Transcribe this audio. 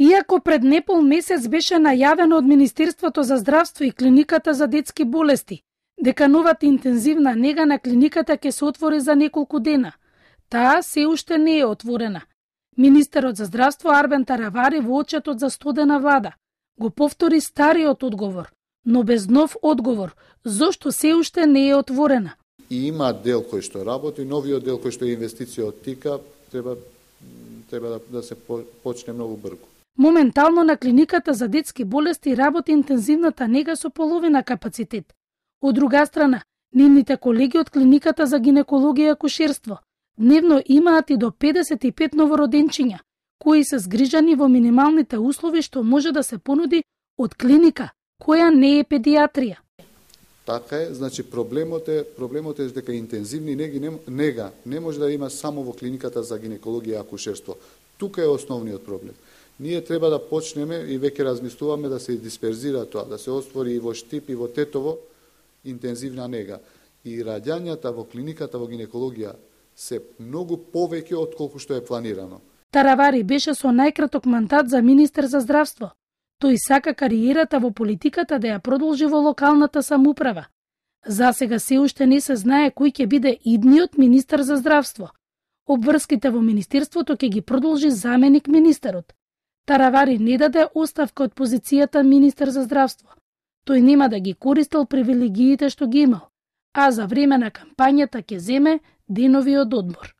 Иако пред непол месец беше најавено од Министерството за здравство и клиниката за детски болести дека новата интензивна нега на клиниката ќе се отвори за неколку дена, таа се уште не е отворена. Министерот за здравство Арбен Таравари во очетот за студена влада го повтори стариот одговор, но без нов одговор, зошто се уште не е отворена. И има дел кој што работи, новиот дел кој што е инвестиција од ТИКА, треба треба да, да се почне многу брзо. Моментално на клиниката за детски болести работи интензивната нега со половина капацитет. Од друга страна, нивните колеги од клиниката за гинекологија и акушерство дневно имаат и до 55 новороденчиња, кои се згрижани во минималните услови што може да се понуди од клиника, која не е педиатрија. Така е, значи проблемот е проблемот е дека интензивни неги не, нега не може да има само во клиниката за гинекологија и акушерство. Тука е основниот проблем. Ние треба да почнеме и веќе размислуваме да се дисперзира тоа, да се оствори и во Штип и во Тетово интензивна нега. И раѓањата во клиниката во гинекологија се многу повеќе од колку што е планирано. Таравари беше со најкраток мандат за министер за здравство. Тој сака кариерата во политиката да ја продолжи во локалната самуправа. За сега се уште не се знае кој ќе биде идниот министер за здравство. Обврските во министерството ќе ги продолжи заменик министерот. Таравари не даде оставка од позицијата министер за здравство. Тој нема да ги користел привилегиите што ги имал, а за време на кампањата ќе земе денови од одмор.